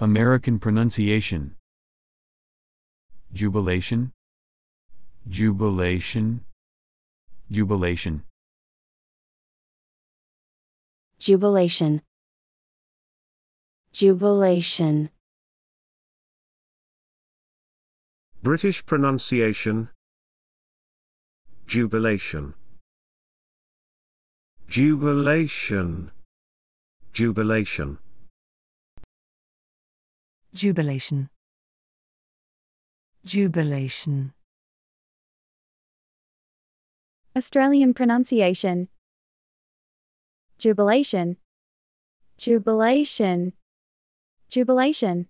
American pronunciation. Jubilation. Jubilation. Jubilation. Jubilation. Jubilation. British pronunciation. Jubilation. Jubilation. Jubilation. Jubilation. Jubilation. Australian pronunciation. Jubilation. Jubilation. Jubilation.